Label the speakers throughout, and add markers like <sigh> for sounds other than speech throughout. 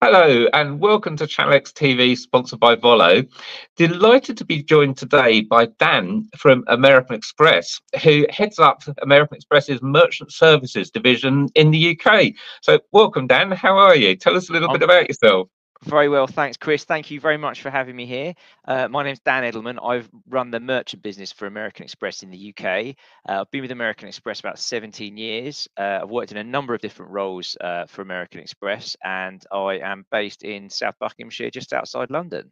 Speaker 1: Hello and welcome to Channel X TV, sponsored by Volo. Delighted to be joined today by Dan from American Express, who heads up American Express's merchant services division in the UK. So, welcome, Dan. How are you? Tell us a little
Speaker 2: I'm
Speaker 1: bit about yourself.
Speaker 2: Very well, thanks, Chris. Thank you very much for having me here. Uh, my name's Dan Edelman. I've run the merchant business for American Express in the UK. Uh, I've been with American Express about 17 years. Uh, I've worked in a number of different roles uh, for American Express, and I am based in South Buckinghamshire, just outside London.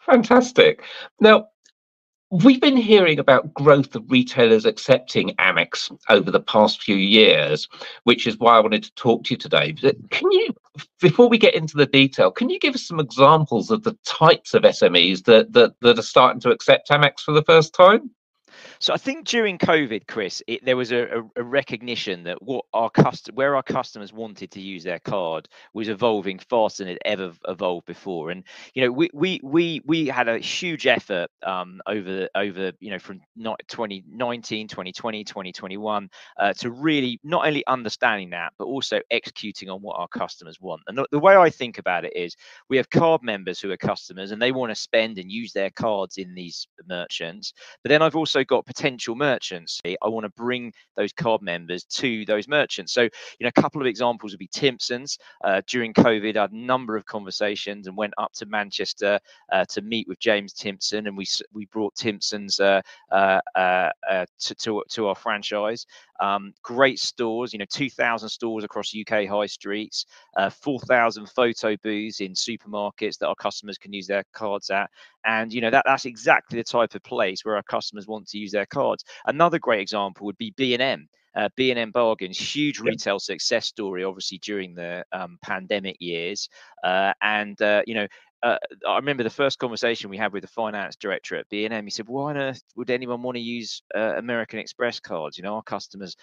Speaker 1: Fantastic. Now, We've been hearing about growth of retailers accepting Amex over the past few years, which is why I wanted to talk to you today. Can you, before we get into the detail, can you give us some examples of the types of SMEs that that, that are starting to accept Amex for the first time?
Speaker 2: So I think during COVID, Chris, it, there was a, a, recognition that what our cust- where our customers wanted to use their card was evolving faster than it ever evolved before. And you know, we we we we had a huge effort um, over over you know from not 2019, 2020, 2021 uh, to really not only understanding that but also executing on what our customers want. And the, the way I think about it is, we have card members who are customers and they want to spend and use their cards in these merchants. But then I've also got potential merchants. I want to bring those card members to those merchants. So, you know, a couple of examples would be Timpson's. Uh, during COVID, I had a number of conversations and went up to Manchester uh, to meet with James Timpson, and we we brought Timpson's uh, uh, uh, to, to, to our franchise. Um, great stores, you know, 2,000 stores across UK high streets, uh, 4,000 photo booths in supermarkets that our customers can use their cards at, and you know that that's exactly the type of place where our customers want to use their cards. Another great example would be B&M. Uh, B&M Bargains, huge retail success story, obviously during the um, pandemic years, uh, and uh, you know. Uh, I remember the first conversation we had with the finance director at B&M. He said, "Why on earth would anyone want to use uh, American Express cards? You know, our customers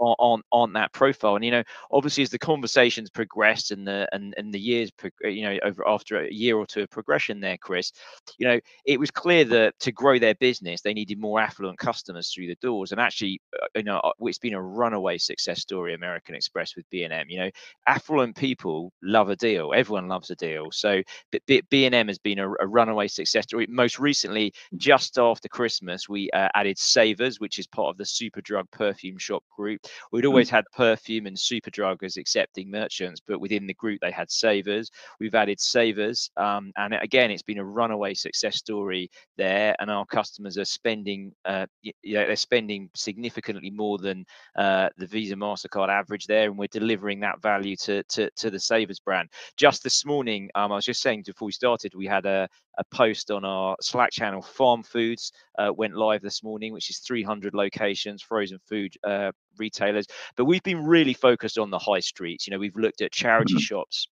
Speaker 2: on on that profile. And you know obviously as the conversations progressed and the and, and the years you know over after a year or two of progression there chris you know it was clear that to grow their business they needed more affluent customers through the doors. And actually uh, you know uh, it's been a runaway success story american express with b&m you know. Affluent people love a deal. Everyone loves a deal. So b&m has been a, a runaway success story. Most recently just after christmas we uh, added savers which is part of the superdrug perfume shop group We'd always mm. had perfume and Superdrug as accepting merchants, but within the group they had savers. We've added savers, um, and again, it's been a runaway success story there. And our customers are spending, uh, you know, they're spending significantly more than uh, the Visa Mastercard average there, and we're delivering that value to to, to the savers brand. Just this morning, um, I was just saying before we started, we had a a post on our Slack channel. Farm Foods uh, went live this morning, which is 300 locations, frozen food uh, retailers. But we've been really focused on the high streets. You know, we've looked at charity mm-hmm. shops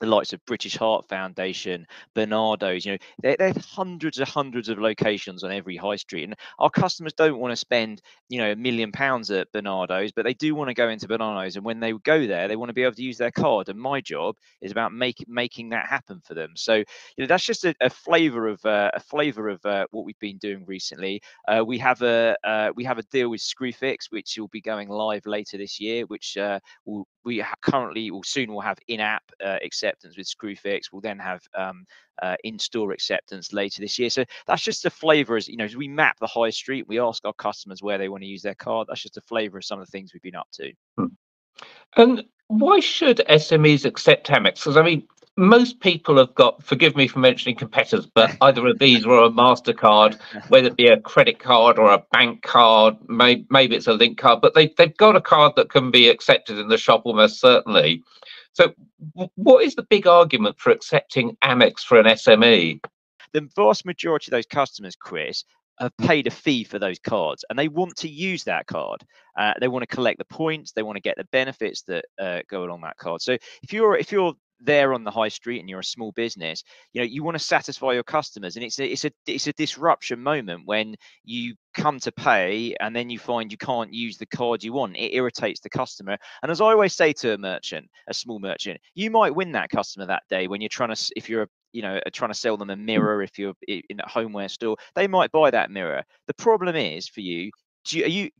Speaker 2: the likes of British Heart Foundation, Barnardo's, you know, they, they have hundreds and hundreds of locations on every high street. And our customers don't want to spend, you know, a million pounds at Barnardo's, but they do want to go into Barnardo's. And when they go there, they want to be able to use their card. And my job is about make, making that happen for them. So, you know, that's just a, a flavor of uh, a flavor of uh, what we've been doing recently. Uh, we have a uh, we have a deal with Screwfix, which will be going live later this year, which uh, will we currently will soon will have in-app uh, acceptance with Screwfix. We'll then have um, uh, in-store acceptance later this year. So that's just a flavour. As you know, as we map the high street, we ask our customers where they want to use their card. That's just a flavour of some of the things we've been up to.
Speaker 1: Hmm. And why should SMEs accept Amex? Because I mean, most people have got, forgive me for mentioning competitors, but <laughs> either a Visa or a MasterCard, whether it be a credit card or a bank card, may, maybe it's a link card, but they, they've got a card that can be accepted in the shop almost certainly. So, what is the big argument for accepting Amex for an SME?
Speaker 2: The vast majority of those customers, Chris, have paid a fee for those cards and they want to use that card. Uh, they want to collect the points. They want to get the benefits that uh, go along that card. So if you're if you're there on the high street and you're a small business you know you want to satisfy your customers and it's a it's a it's a disruption moment when you come to pay and then you find you can't use the card you want. It irritates the customer and as i always say to a merchant a small merchant you might win that customer that day when you're trying to if you're a you know trying to sell them a mirror if you're in a homeware store they might buy that mirror. The problem is for you do you, are you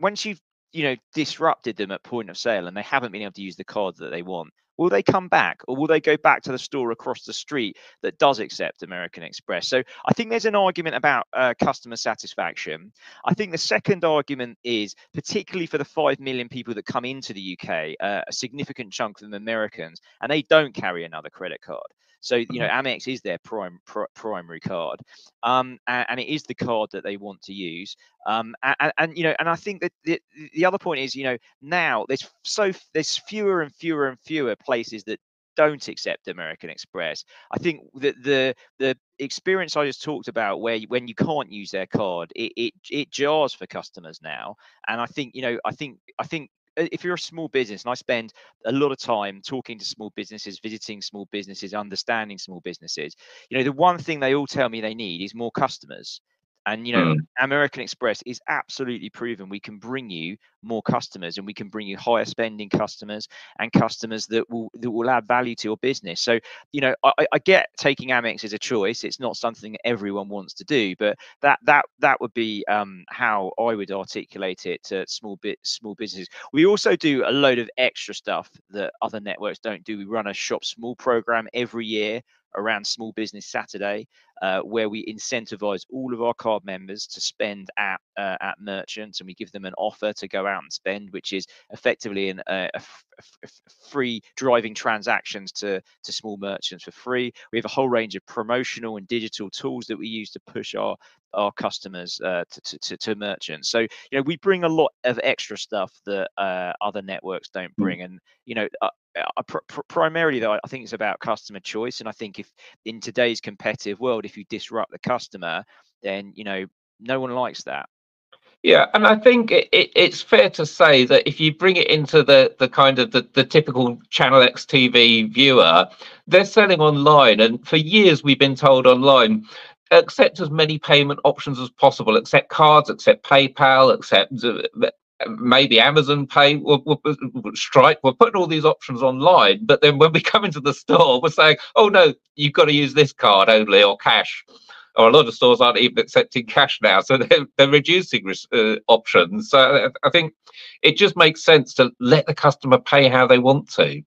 Speaker 2: once you've you know disrupted them at point of sale and they haven't been able to use the cards that they want will they come back or will they go back to the store across the street that does accept American Express? So I think there's an argument about uh, customer satisfaction. I think the second argument is particularly for the 5 million people that come into the UK, uh, a significant chunk of them Americans, and they don't carry another credit card. So you know, mm-hmm. Amex is their prime pr- primary card, um, and, and, it is the card that they want to use. Um, and, and, you know, and I think that the, the other point is, you know, now there's so there's fewer and fewer and fewer places that don't accept American Express. I think that the the experience I just talked about, where you, when you can't use their card, it, it it jars for customers now. And I think you know, I think I think if you're a small business and I spend a lot of time talking to small businesses, visiting small businesses, understanding small businesses, you know, the one thing they all tell me they need is more customers. And you know, mm. American Express is absolutely proven we can bring you more customers and we can bring you higher spending customers and customers that will that will add value to your business. So, you know, I, I get taking Amex as a choice. It's not something everyone wants to do, but that that that would be um, how I would articulate it to small bit small businesses. We also do a load of extra stuff that other networks don't do. We run a shop small program every year around Small Business Saturday, uh, where we incentivize all of our card members to spend at uh, at merchants, and we give them an offer to go out and spend, which is effectively an, uh, a, a, free driving transactions to to small merchants for free. We have a whole range of promotional and digital tools that we use to push our our customers uh, to, to, to, merchants. So, you know, we bring a lot of extra stuff that uh, other networks don't mm. bring. And, you know, uh, pr- pr- primarily though i think it's about customer choice and i think if in today's competitive world if you disrupt the customer then you know no one likes that.
Speaker 1: Yeah, and I think it, it, it's fair to say that if you bring it into the the kind of the, the typical Channel X TV viewer, they're selling online, and for years we've been told online, accept as many payment options as possible, accept cards, accept PayPal, accept uh, maybe Amazon Pay, we'll, we'll, Stripe, we're putting all these options online. But then when we come into the store, we're saying, oh no, you've got to use this card only or cash. Or a lot of stores aren't even accepting cash now, so <laughs> they're, they're reducing uh, options. So I think it just makes sense to let the customer pay how they want to.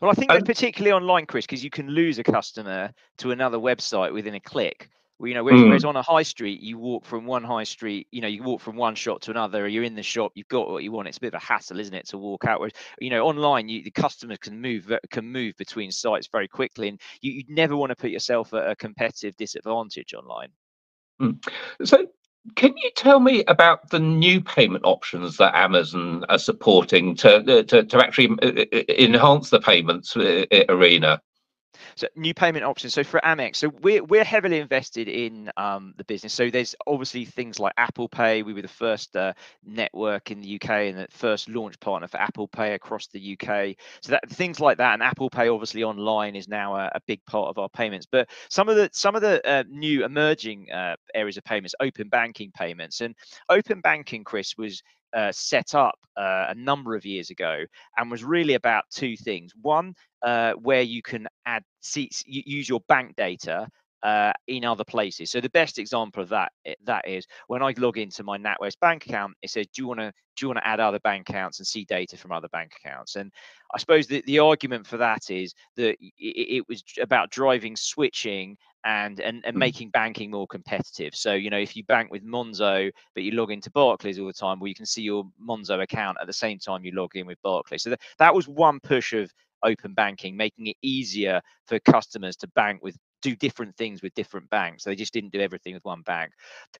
Speaker 2: Well, I think um, particularly online, Chris, because you can lose a customer to another website within a click you know, whereas, mm. whereas, on a high street, you walk from one high street, you know, you walk from one shop to another. You're in the shop, you've got what you want. It's a bit of a hassle, isn't it, to walk out? Whereas, you know, online, you, the customer can move can move between sites very quickly, and you, you never want to put yourself at a competitive disadvantage online.
Speaker 1: Mm. So, can you tell me about the new payment options that Amazon are supporting to to, to actually uh, uh, enhance the payments uh, arena?
Speaker 2: So new payment options. So for Amex, so we're we're heavily invested in um, the business. So there's obviously things like Apple Pay. We were the first uh, network in the UK and the first launch partner for Apple Pay across the UK. So that things like that, and Apple Pay obviously online is now a, a big part of our payments. But some of the some of the uh, new emerging uh, areas of payments, open banking payments, and open banking, Chris was uh, set up uh, a number of years ago and was really about two things. One, uh, where you can add seats, use your bank data uh, in other places. So the best example of that eh, that is when I log into my NatWest bank account, it says, "Do you want to do you want to add other bank accounts and see data from other bank accounts?" And I suppose the, the argument for that is that it, it was about driving switching and and, and mm. making banking more competitive. So you know, if you bank with Monzo but you log into Barclays all the time, well, you can see your Monzo account at the same time you log in with Barclays. So that, that was one push of open banking, making it easier for customers to bank with do different things with different banks. They just didn't do everything with one bank,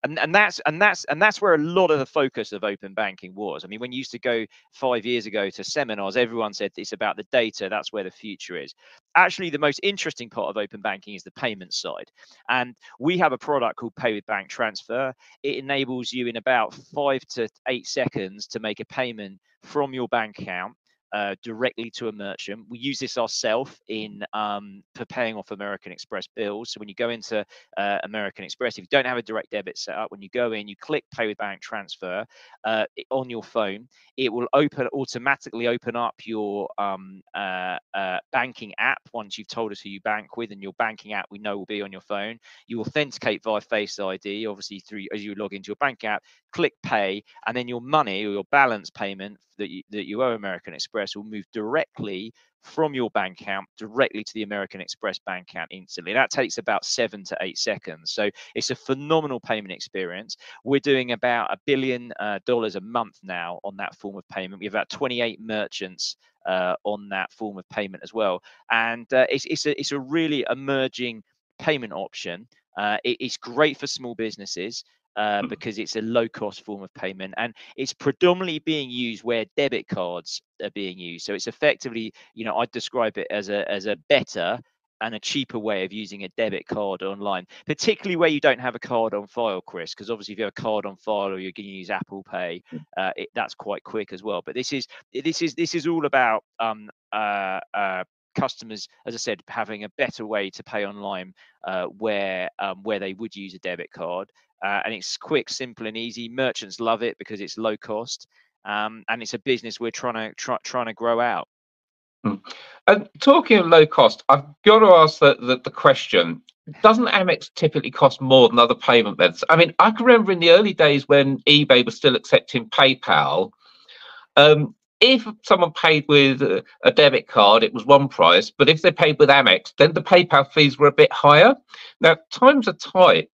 Speaker 2: and and that's and that's and that's where a lot of the focus of open banking was. I mean, when you used to go five years ago to seminars, everyone said it's about the data. That's where the future is. Actually, the most interesting part of open banking is the payment side, and we have a product called Pay with Bank Transfer. It enables you in about five to eight seconds to make a payment from your bank account uh, directly to a merchant. We use this ourselves in um, for paying off American Express bills. So when you go into uh, American Express, if you don't have a direct debit set up, when you go in, you click Pay with Bank Transfer uh, on your phone. It will open automatically open up your um, uh, uh, banking app once you've told us who you bank with, and your banking app we know will be on your phone. You authenticate via Face ID, obviously through as you log into your bank app. Click Pay, and then your money or your balance payment that you, that you owe American Express will move directly from your bank account directly to the American Express bank account instantly. That takes about seven to eight seconds. So it's a phenomenal payment experience. We're doing about a billion uh, dollars a month now on that form of payment. We have about 28 merchants uh, on that form of payment as well. And uh, it's, it's, a, it's a really emerging payment option. Uh, it, it's great for small businesses. Uh, mm. because it's a low cost form of payment and it's predominantly being used where debit cards are being used so it's effectively you know i describe it as a as a better and a cheaper way of using a debit card online, particularly where you don't have a card on file, Chris. Because obviously, if you have a card on file or you're going to use Apple Pay, mm. uh, it, that's quite quick as well. But this is this is this is all about um, uh, uh, customers, as I said, having a better way to pay online uh, where um, where they would use a debit card, uh, and it's quick, simple, and easy. Merchants love it because it's low cost, um, and it's a business we're trying to try, trying to grow out.
Speaker 1: Hmm. And talking of low cost, I've got to ask the, the, the, question doesn't Amex typically cost more than other payment methods? I mean, I can remember in the early days when eBay was still accepting PayPal, um, if someone paid with a, a, debit card, it was one price, but if they paid with Amex, then the PayPal fees were a bit higher. Now, times are tight.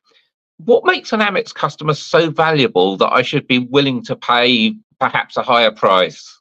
Speaker 1: What makes an Amex customer so valuable that I should be willing to pay perhaps a higher price?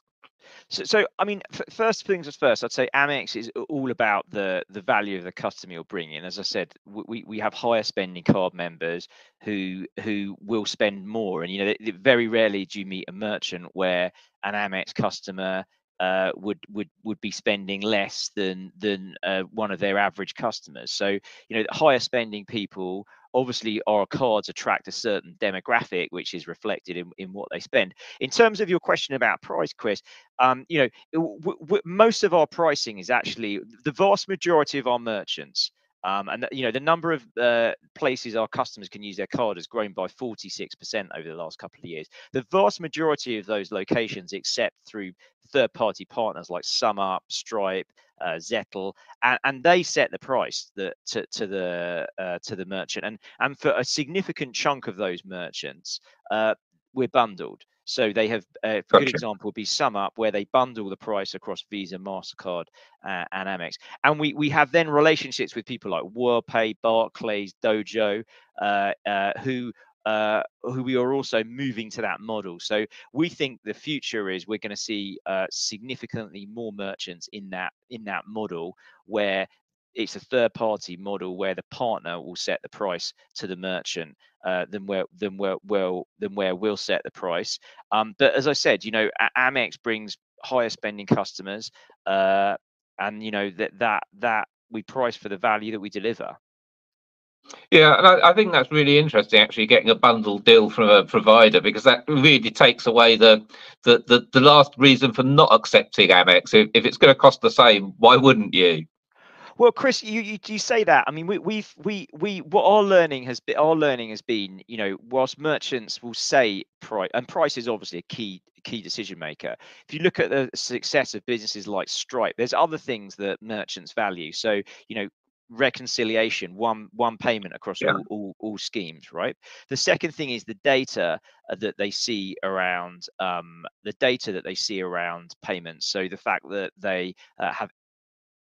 Speaker 2: So, so I mean, f- first things first, I'd say Amex is all about the the value of the customer you're bringing. As I said, we we have higher spending card members who who will spend more, and you know, very rarely do you meet a merchant where an Amex customer uh, would would would be spending less than than uh, one of their average customers. So you know, higher spending people obviously our cards attract a certain demographic which is reflected in, in what they spend in terms of your question about price chris um, you know w- w- most of our pricing is actually the vast majority of our merchants um, and you know the number of uh, places our customers can use their card has grown by 46% over the last couple of years. The vast majority of those locations, except through third-party partners like SumUp, Stripe, uh, Zettle, and, and they set the price that to, to the uh, to the merchant. And and for a significant chunk of those merchants, uh, we're bundled. So they have uh, a gotcha. good example would be SumUp, where they bundle the price across Visa, Mastercard, uh, and Amex, and we we have then relationships with people like WorldPay, Barclays, Dojo, uh, uh, who uh, who we are also moving to that model. So we think the future is we're going to see uh, significantly more merchants in that in that model where it's a third party model where the partner will set the price to the merchant uh, than where than where well than where we'll set the price. Um, but as I said, you know, Amex brings higher spending customers, uh, and you know that that that we price for the value that we deliver.
Speaker 1: Yeah, and I, I, think that's really interesting. Actually, getting a bundle deal from a provider because that really takes away the the the, the last reason for not accepting Amex. If, if it's going to cost the same, why wouldn't you?
Speaker 2: Well, Chris, you, you you say that. I mean, we we've we we what our learning has been. Our learning has been, you know, whilst merchants will say price, and price is obviously a key key decision maker. If you look at the success of businesses like Stripe, there's other things that merchants value. So, you know, reconciliation one one payment across yeah. all, all, all, schemes right the second thing is the data uh, that they see around um, the data that they see around payments so the fact that they uh, have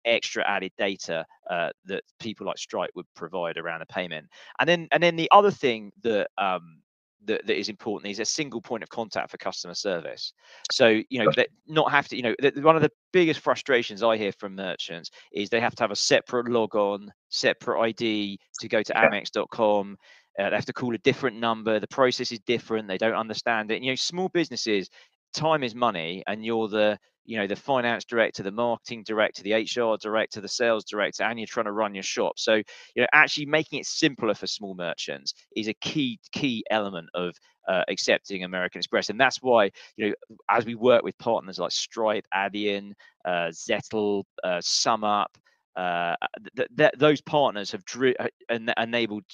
Speaker 2: extra added data uh, that people like Stripe would provide around a payment. And then and then the other thing that um, that, that is important is a single point of contact for customer service. So you know that not have to you know one of the biggest frustrations I hear from merchants is they have to have a separate log on, separate ID to go to Amex.com. Uh, they have to call a different number. The process is different. They don't understand it. You know, small businesses, time is money, and you're the you know the finance director the marketing director the hr director the sales director and you're trying to run your shop. So you know actually making it simpler for small merchants is a key key element of uh, accepting American Express, and that's why you know as we work with partners like Stripe, Adyen, uh, Zettle, uh, SumUp, uh, th- th- those partners have dri- uh, en- enabled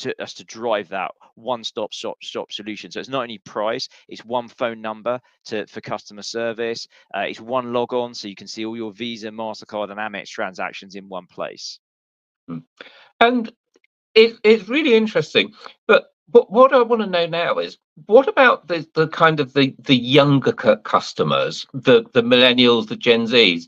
Speaker 2: to us to drive that one-stop shop, shop solution. So it's not only price, it's one phone number to for customer service. Uh, it's one log on, so you can see all your Visa, Mastercard, and Amex transactions in one place.
Speaker 1: Hmm. And it, it's really interesting, but what I want to know now is what about the, the kind of the, the younger customers, the, the millennials, the Gen Zs?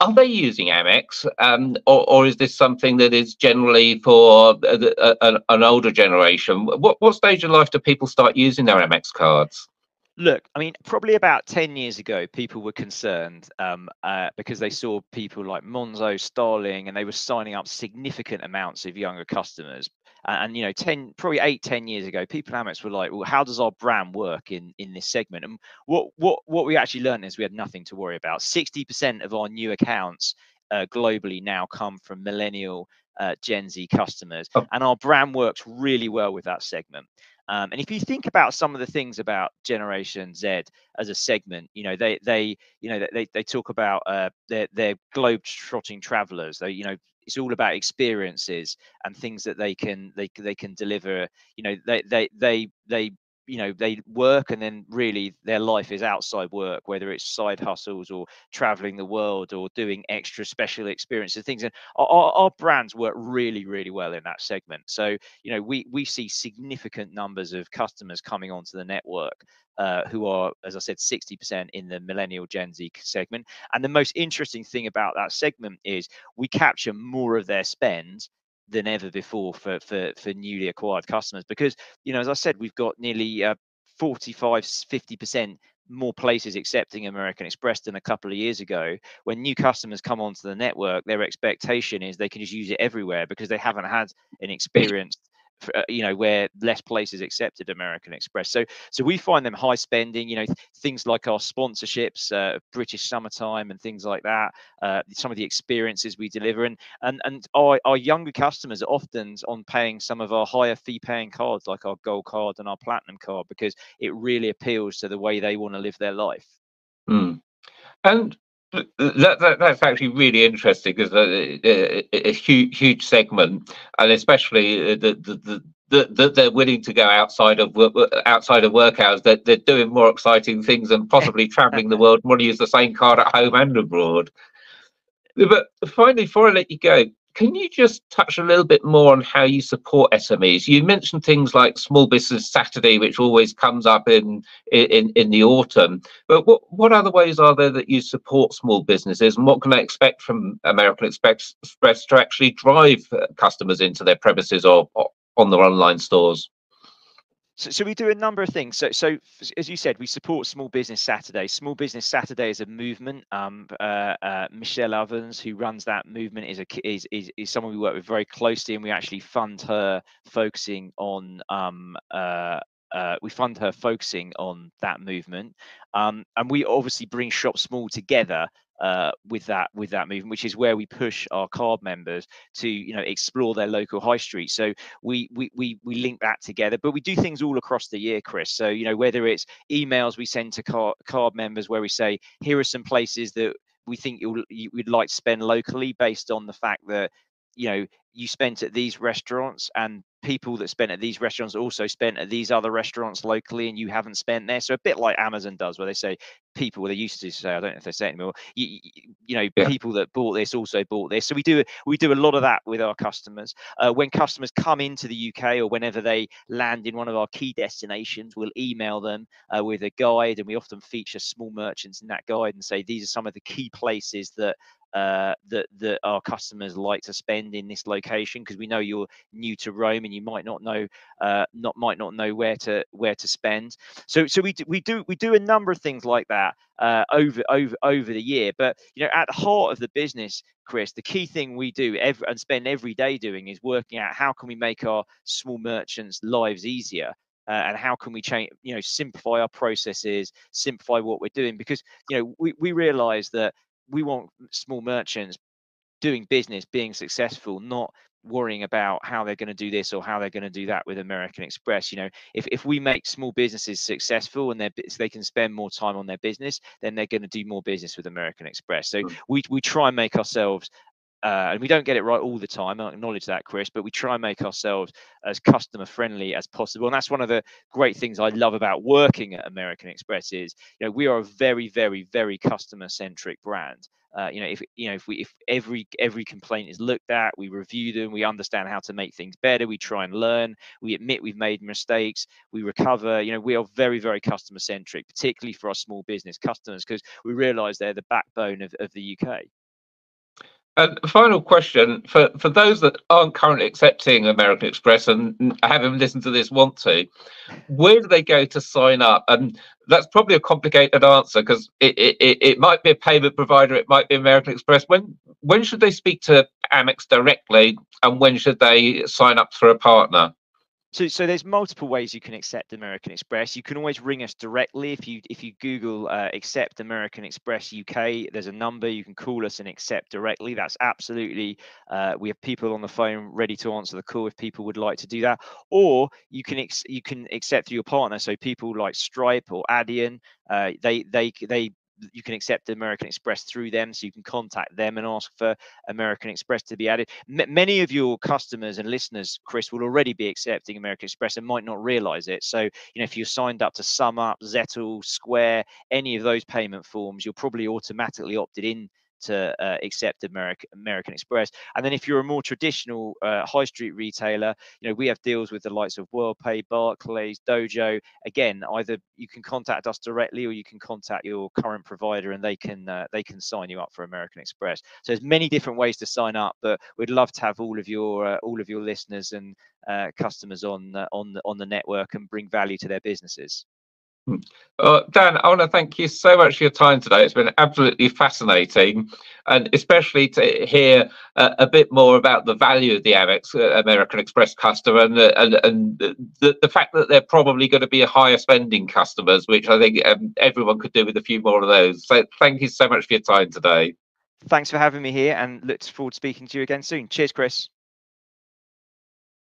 Speaker 1: Are they using Amex, um, or, or, is this something that is generally for a, a, an older generation? What, what stage of life do people start using their Amex cards?
Speaker 2: Look, I mean, probably about 10 years ago, people were concerned um, uh, because they saw people like Monzo, Starling, and they were signing up significant amounts of younger customers. And, and, you know, 10, probably eight, 10 years ago, people at Amex were like, well, how does our brand work in, in this segment? And what, what, what we actually learned is we had nothing to worry about. 60% of our new accounts uh, globally now come from millennial uh, Gen Z customers, oh. and our brand works really well with that segment. Um, and if you think about some of the things about Generation Z as a segment, you know they they you know they they talk about uh, they're, they're globe trotting travelers. They you know it's all about experiences and things that they can they they can deliver. You know they they they they you know they work and then really their life is outside work whether it's side hustles or traveling the world or doing extra special experiences things and our, our, brands work really really well in that segment so you know we we see significant numbers of customers coming onto the network uh, who are, as I said, 60% in the millennial Gen Z segment. And the most interesting thing about that segment is we capture more of their spend than ever before for for for newly acquired customers because you know as i said we've got nearly uh, 45 50% more places accepting American Express than a couple of years ago. When new customers come onto the network, their expectation is they can just use it everywhere because they haven't had an experience uh, you know where less places accepted American Express. So so we find them high spending. You know th- things like our sponsorships, uh, British Summertime, and things like that. Uh, some of the experiences we deliver, and and and our, our younger customers are often on paying some of our higher fee paying cards, like our Gold card and our Platinum card, because it really appeals to the way they want to live their life.
Speaker 1: Mm. And that, that, that's actually really interesting because uh, uh, uh, a, a, a, huge huge segment, and especially the the, the that they're willing to go outside of work, outside of work hours. That they're, they're doing more exciting things and possibly <laughs> traveling the world. Want to use the same card at home and abroad. But finally, before I let you go, can you just touch a little bit more on how you support SMEs? You mentioned things like Small Business Saturday, which always comes up in in, in the autumn. But what, what other ways are there that you support small businesses, and what can they expect from American Express to actually drive uh, customers into their premises or, or on their online stores?
Speaker 2: So, so we do a number of things. So, so as you said, we support Small Business Saturday. Small Business Saturday is a movement. Um, uh, uh, Michelle Ovens, who runs that movement, is a is, is is someone we work with very closely, and we actually fund her focusing on um, uh, uh, we fund her focusing on that movement, um, and we obviously bring Shop Small together uh, with that with that movement, which is where we push our card members to you know explore their local high street. So we we we we link that together, but we do things all across the year, Chris. So you know whether it's emails we send to card, card members where we say here are some places that we think you'll you would like to spend locally based on the fact that you know you spent at these restaurants and people that spent at these restaurants also spent at these other restaurants locally and you haven't spent there. So a bit like amazon does where they say people they used to say i don't know if they say it anymore you, you know yeah. people that bought this also bought this. So we do we do a lot of that with our customers. Uh, when customers come into the uk or whenever they land in one of our key destinations we'll email them uh, with a guide and we often feature small merchants in that guide and say these are some of the key places that uh, that that our customers like to spend in this location because we know you're new to Rome and you might not know uh, not might not know where to where to spend. So so we do, we do we do a number of things like that uh, over over over the year. But you know, at the heart of the business, Chris, the key thing we do every, and spend every day doing is working out how can we make our small merchants' lives easier. Uh, and how can we change you know simplify our processes simplify what we're doing because you know we, we realize that we want small merchants doing business, being successful, not worrying about how they're going to do this or how they're going to do that with American Express. You know, if, if we make small businesses successful and they they can spend more time on their business, then they're going to do more business with American Express. So mm. we we try and make ourselves uh, and we don't get it right all the time. I acknowledge that, Chris, but we try and make ourselves as customer friendly as possible. And that's one of the great things I love about working at American Express is, you know, we are a very, very, very customer centric brand. Uh, you know, if you know, if we if every every complaint is looked at, we review them, we understand how to make things better, we try and learn, we admit we've made mistakes, we recover. You know, we are very, very customer centric, particularly for our small business customers, because we realise they're the backbone of, of the UK.
Speaker 1: And final question for, for those that aren't currently accepting American Express and having listened to this want to, where do they go to sign up? And that's probably a complicated answer because it, it, it might be a payment provider, it might be American Express. When when should they speak to Amex directly, and when should they sign up for a partner?
Speaker 2: So, so there's multiple ways you can accept American Express. You can always ring us directly if you if you Google uh, accept American Express UK. There's a number you can call us and accept directly. That's absolutely. Uh, we have people on the phone ready to answer the call if people would like to do that. Or you can ex- you can accept through your partner. So people like Stripe or Adyen, uh, they they they you can accept American Express through them, so you can contact them and ask for American Express to be added. M- many of your customers and listeners, Chris, will already be accepting American Express and might not realize it. So, you know, if you're signed up to SumUp, Zettle, Square, any of those payment forms, you're probably automatically opted in to uh, accept American American Express. And then if you're a more traditional uh, high street retailer, you know we have deals with the likes of WorldPay, Barclays, Dojo. Again, either you can contact us directly or you can contact your current provider, and they can uh, they can sign you up for American Express. So there's many different ways to sign up, but we'd love to have all of your uh, all of your listeners and uh, customers on on the on the network and bring value to their businesses.
Speaker 1: Uh, Dan, I want to thank you so much for your time today. It's been absolutely fascinating, and especially to hear uh, a bit more about the value of the Amex uh, American Express customer and, uh, and, and the, the fact that they're probably going to be higher spending customers, which I think um, everyone could do with a few more of those. So thank you so much for your time today.
Speaker 2: Thanks for having me here, and look forward to speaking to you again soon. Cheers, Chris.